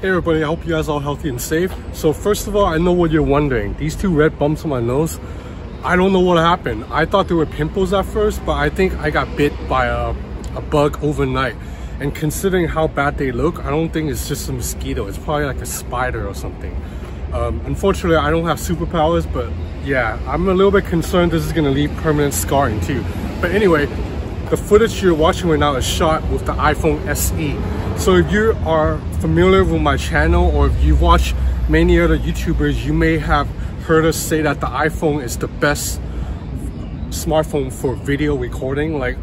Hey everybody, I hope you guys are all healthy and safe. So first of all, I know what you're wondering. These two red bumps on my nose, I don't know what happened. I thought they were pimples at first, but I think I got bit by a, a bug overnight. And considering how bad they look, I don't think it's just a mosquito. It's probably like a spider or something. Um, unfortunately, I don't have superpowers, but yeah, I'm a little bit concerned this is gonna leave permanent scarring too. But anyway, the footage you're watching right now is shot with the iPhone SE. So if you are familiar with my channel or if you watch many other YouTubers, you may have heard us say that the iPhone is the best smartphone for video recording. Like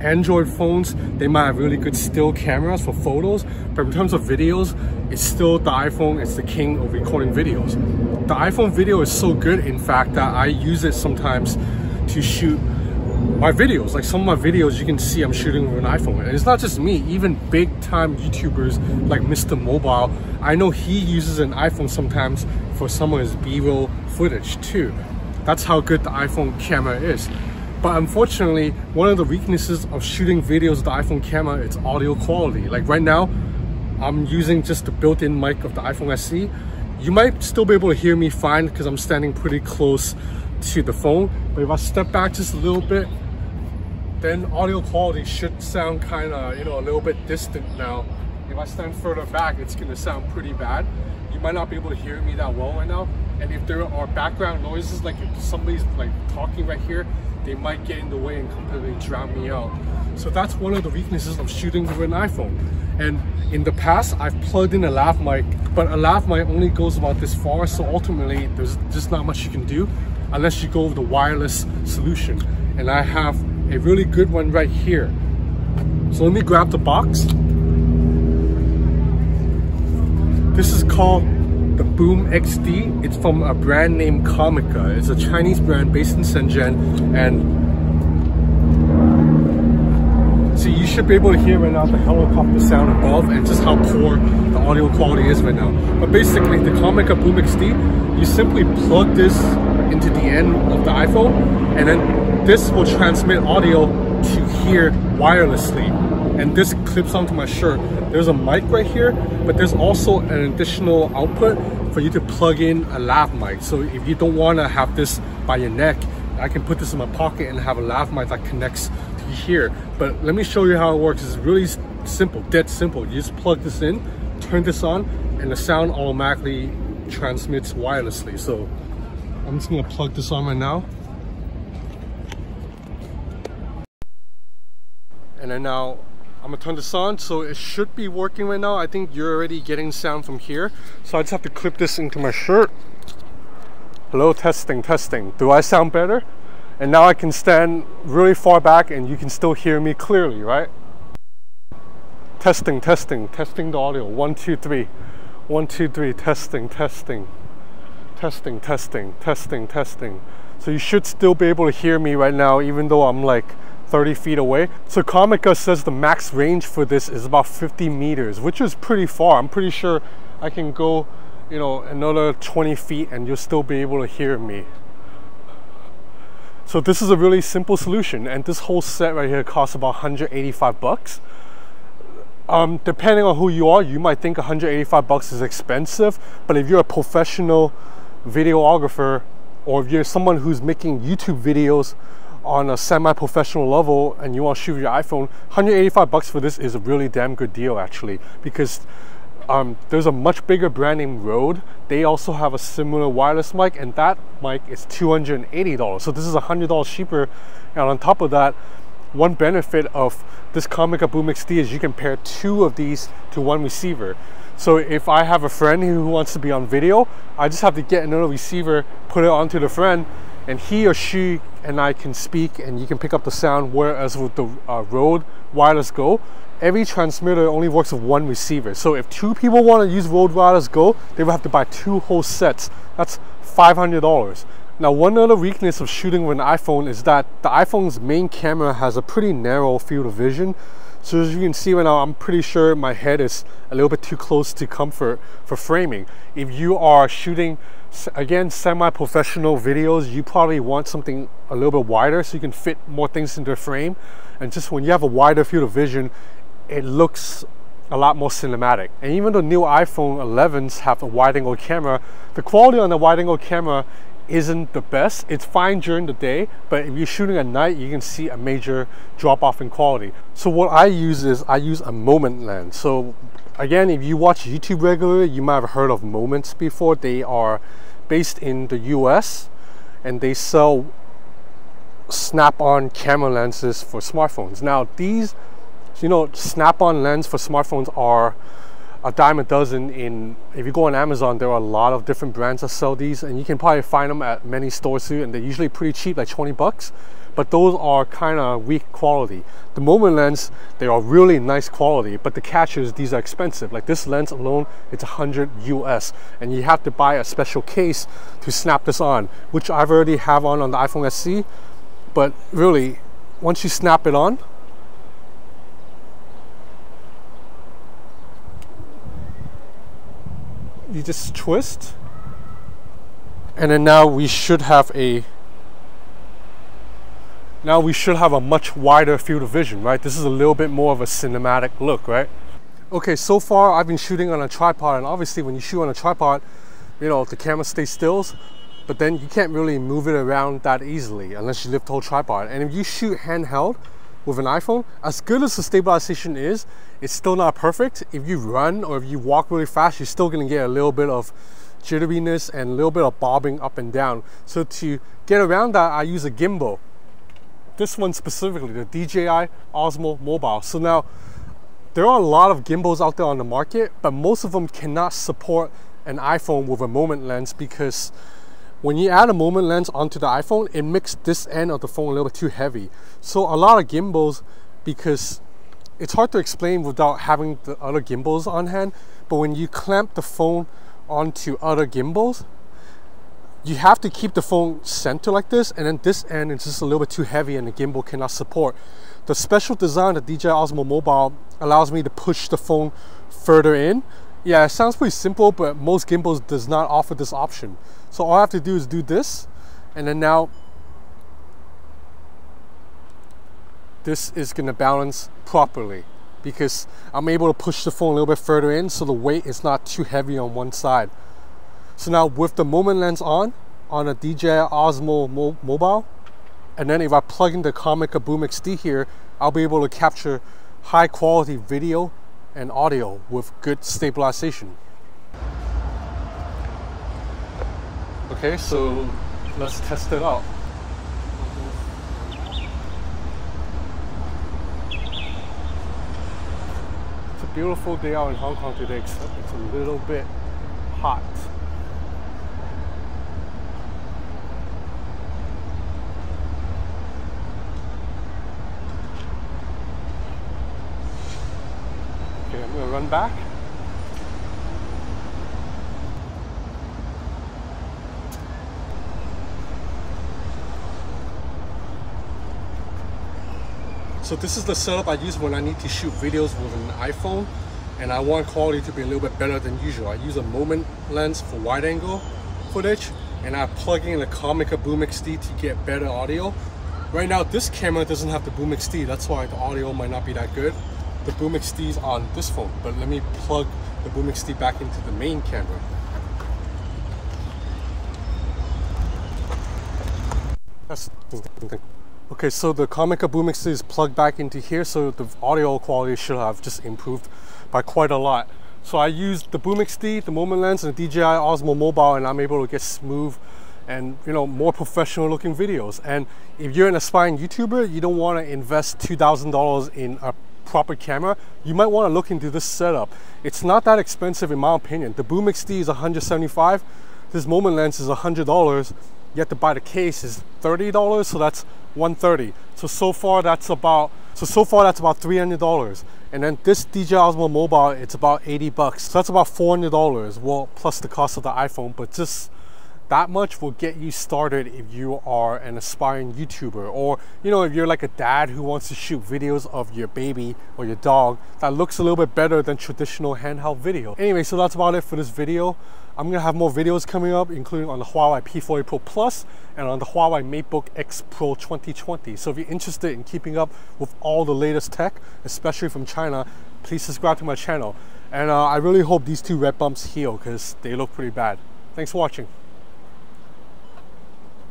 Android phones, they might have really good still cameras for photos, but in terms of videos, it's still the iPhone is the king of recording videos. The iPhone video is so good, in fact, that I use it sometimes to shoot my videos like some of my videos you can see i'm shooting with an iphone and it's not just me even big time youtubers like mr mobile. I know he uses an iphone sometimes for some of his b-roll footage too. That's how good the iphone camera is. But unfortunately one of the weaknesses of shooting videos with the iphone camera is audio quality. Like right now i'm using just the built-in mic of the iphone se you might still be able to hear me fine because i'm standing pretty close to the phone. But if I step back just a little bit then audio quality should sound kind of you know a little bit distant now. If I stand further back it's gonna sound pretty bad. You might not be able to hear me that well right now. And if there are background noises like if somebody's like talking right here they might get in the way and completely drown me out. So that's one of the weaknesses of shooting with an iPhone. And in the past I've plugged in a lav mic but a lav mic only goes about this far so ultimately there's just not much you can do unless you go with the wireless solution. And I have a really good one right here. So let me grab the box. This is called the Boom XD. It's from a brand named Comica. It's a Chinese brand based in Shenzhen and See, you should be able to hear right now the helicopter sound above and just how poor the audio quality is right now. But basically, the Comica Boom XD, you simply plug this into the end of the iPhone and then this will transmit audio to here wirelessly. And this clips onto my shirt. There's a mic right here but there's also an additional output for you to plug in a lav mic. So if you don't want to have this by your neck I can put this in my pocket and have a lav mic that connects to here. But let me show you how it works. It's really simple dead simple. You just plug this in turn this on and the sound automatically transmits wirelessly. So I'm just gonna plug this on right now. And then now I'm gonna turn this on so it should be working right now. I think you're already getting sound from here. So I just have to clip this into my shirt. Hello, testing, testing. Do I sound better? And now I can stand really far back and you can still hear me clearly, right? Testing, testing, testing the audio. One, two, three. One, two, three, testing, testing testing, testing, testing, testing. So you should still be able to hear me right now, even though I'm like 30 feet away. So Comica says the max range for this is about 50 meters, which is pretty far. I'm pretty sure I can go, you know, another 20 feet and you'll still be able to hear me. So this is a really simple solution and this whole set right here costs about 185 bucks. Um, depending on who you are, you might think 185 bucks is expensive, but if you're a professional videographer or if you're someone who's making YouTube videos on a semi-professional level and you want to shoot with your iPhone, 185 bucks for this is a really damn good deal actually because um, there's a much bigger brand named Rode. They also have a similar wireless mic and that mic is $280. So this is $100 cheaper and on top of that, one benefit of this Comica Boom XD is you can pair two of these to one receiver. So if I have a friend who wants to be on video, I just have to get another receiver, put it onto the friend, and he or she and I can speak and you can pick up the sound. Whereas with the uh, Rode Wireless Go, every transmitter only works with one receiver. So if two people want to use Rode Wireless Go, they will have to buy two whole sets. That's $500. Now, one other weakness of shooting with an iPhone is that the iPhone's main camera has a pretty narrow field of vision. So as you can see right now, I'm pretty sure my head is a little bit too close to comfort for framing. If you are shooting, again, semi-professional videos, you probably want something a little bit wider so you can fit more things into the frame. And just when you have a wider field of vision, it looks a lot more cinematic. And even the new iPhone 11s have a wide angle camera, the quality on the wide angle camera isn't the best. It's fine during the day, but if you're shooting at night, you can see a major drop off in quality. So what I use is I use a moment lens. So again, if you watch YouTube regularly, you might have heard of Moments before. They are based in the US and they sell snap-on camera lenses for smartphones. Now these, you know, snap-on lens for smartphones are a dime a dozen in if you go on amazon there are a lot of different brands that sell these and you can probably find them at many stores too and they're usually pretty cheap like 20 bucks but those are kind of weak quality. The moment lens they are really nice quality but the catch is these are expensive. Like this lens alone it's 100 us and you have to buy a special case to snap this on which i've already have on on the iphone se but really once you snap it on you just twist. And then now we should have a now we should have a much wider field of vision right? This is a little bit more of a cinematic look right? Okay so far I've been shooting on a tripod and obviously when you shoot on a tripod you know the camera stays still but then you can't really move it around that easily unless you lift the whole tripod. And if you shoot handheld with an iPhone, as good as the stabilization is, it's still not perfect. If you run or if you walk really fast, you're still gonna get a little bit of jitteriness and a little bit of bobbing up and down. So to get around that, I use a gimbal. This one specifically, the DJI Osmo Mobile. So now, there are a lot of gimbals out there on the market, but most of them cannot support an iPhone with a moment lens because when you add a moment lens onto the iPhone, it makes this end of the phone a little bit too heavy. So a lot of gimbals, because it's hard to explain without having the other gimbals on hand, but when you clamp the phone onto other gimbals, you have to keep the phone center like this, and then this end is just a little bit too heavy and the gimbal cannot support. The special design of DJI Osmo Mobile allows me to push the phone further in. Yeah, it sounds pretty simple, but most gimbals does not offer this option. So all I have to do is do this and then now this is gonna balance properly because I'm able to push the phone a little bit further in so the weight is not too heavy on one side. So now with the moment lens on, on a DJI Osmo Mo mobile, and then if I plug in the Comica Boom XD here, I'll be able to capture high quality video and audio with good stabilization. Okay, so let's test it out. It's a beautiful day out in Hong Kong today, except it's a little bit hot. I'm gonna run back. So this is the setup I use when I need to shoot videos with an iPhone and I want quality to be a little bit better than usual. I use a moment lens for wide angle footage and I plug in the Comica Boom XD to get better audio. Right now this camera doesn't have the Boom XD, that's why the audio might not be that good. The Boom XD is on this phone, but let me plug the Boom XD back into the main camera. That's Okay, so the Comica Boom XD is plugged back into here, so the audio quality should have just improved by quite a lot. So I used the Boom XD, the Moment Lens, and the DJI Osmo Mobile, and I'm able to get smooth and you know more professional looking videos. And if you're an aspiring YouTuber, you don't want to invest $2,000 in a proper camera, you might want to look into this setup. It's not that expensive in my opinion. The Boom XD is 175, this Moment Lens is $100 you have to buy the case is $30 so that's 130 so so far that's about so so far that's about $300 and then this DJI Osmo Mobile it's about 80 bucks so that's about $400 well plus the cost of the iPhone but just that much will get you started if you are an aspiring YouTuber or you know if you're like a dad who wants to shoot videos of your baby or your dog that looks a little bit better than traditional handheld video. Anyway, so that's about it for this video. I'm gonna have more videos coming up, including on the Huawei P40 Pro Plus and on the Huawei MateBook X Pro 2020. So if you're interested in keeping up with all the latest tech, especially from China, please subscribe to my channel. And uh, I really hope these two red bumps heal because they look pretty bad. Thanks for watching.